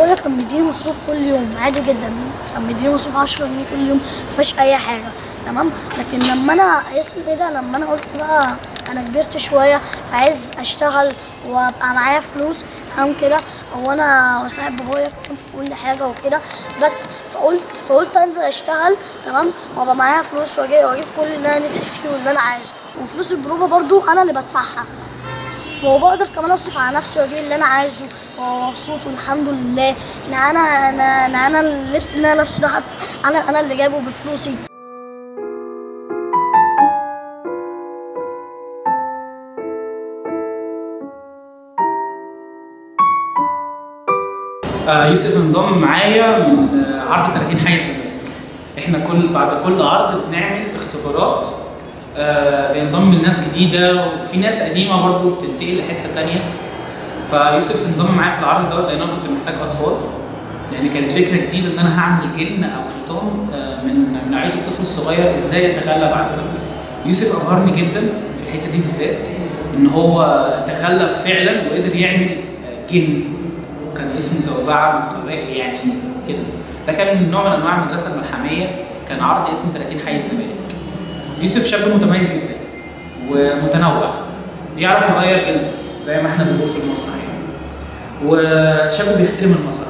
مصروف كل يوم عادي جدا. كان مديني مصروف 10 جنيه كل يوم مفيهاش أي حاجة. تمام؟ لكن لما أنا اسمه إيه ده؟ لما أنا قلت بقى أنا كبرت شوية فعايز أشتغل وأبقى معايا فلوس تمام كده؟ وأنا وصاحب بابايا كمان في كل حاجة وكده. بس فقلت فقلت أنزل أشتغل تمام؟ وأبقى معايا فلوس واجي وأجيب كل اللي أنا نفسي فيه واللي أنا عايزه. وفلوس البروفة برضو أنا اللي بدفعها. وبقدر كمان اصرف على نفسي وأجيب اللي أنا عايزه. ومبسوط والحمد لله. ان أنا أنا أنا, أنا اللبس اللي أنا لابسه ده حتى أنا أنا اللي جايبه بفلوسي. آه، يوسف انضم معايا من آه، عرض 30 حي الزمالك إحنا كل بعد كل عرض بنعمل اختبارات بينضم لناس جديدة وفي ناس قديمة برضو بتنتقل لحتة تانية. فيوسف انضم معايا في العرض دوت لأن أنا كنت محتاج أطفال. يعني كانت فكرة جديدة إن أنا هعمل جن أو شيطان آه، من نوعية الطفل الصغير إزاي يتغلب على يوسف أبهرني جدا في الحتة دي بالذات إن هو تغلب فعلا وقدر يعمل آه، جن. كان اسمه زوبعه من قبائل يعني كده. ده كان نوع من أنواع المدرسة الملحمية. كان عرض اسمه 30 حي الزمالك. يوسف شاب متميز جدا ومتنوع بيعرف يغير جلده زي ما إحنا بنقول في المسرح يعني. وشاب بيحترم المسرح.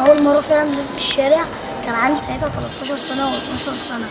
أول مرة فعلا نزلت الشارع كان عندي ساعتها 13 سنة و 12 سنة.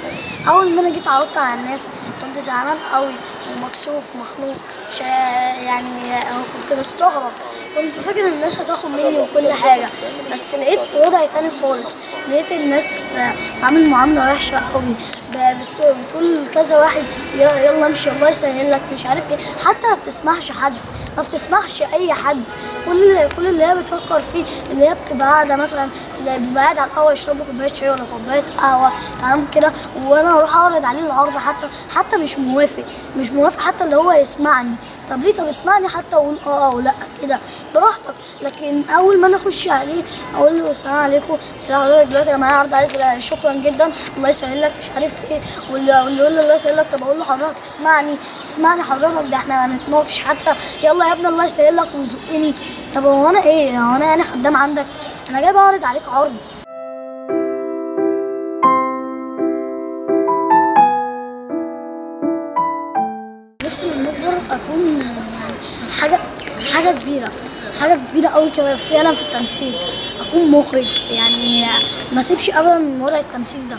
أول ما أنا جيت عرضت على الناس كنت زعلان قوي ومكسوف ومخنوق مش يعني أنا كنت مستغرب. كنت فاكر الناس هتاخد مني وكل حاجة بس لقيت وضع تاني خالص. لقيت الناس تعمل معاملة وحشة قوي. بتقول كذا واحد يلا امشي الله يسهل لك مش عارف إيه. حتى ما بتسمعش حد ما بتسمعش أي حد. كل كل اللي هي بتفكر فيه اللي هي بتبقى قاعدة مثلا اللي بيبقى قاعد على القهوة يشرب له كوباية شاي ولا كوباية قهوة تمام كده؟ وأنا أروح أعرض عليه العرض حتى حتى مش موافق مش موافق حتى اللي هو يسمعني. طب ليه؟ طب اسمعني حتى أقول آه أو لأ كده. براحتك. لكن أول ما أنا أخش عليه أقول له السلام عليكم. السلام عليكم دلوقتي أنا معايا عرض عايز شكرا جدا. الله يسهل لك مش عارف إيه واللي يقول لي الله يسهل لك طب أقول له حضرتك اسمعني اسمعني حضرتك ده إحنا هنتناقش حتى. يلا يا ابني الله يسهل لك وزقني. طب هو أنا إيه؟ هو أنا يعني خدام عندك؟ أنا جاي بعرض عليك عرض. نفسي لما اكبر أكون حاجة حاجة كبيرة حاجة كبيرة قوي كمان فعلا في التمثيل. أكون مخرج يعني ما أسيبش ابدا من وضع التمثيل ده.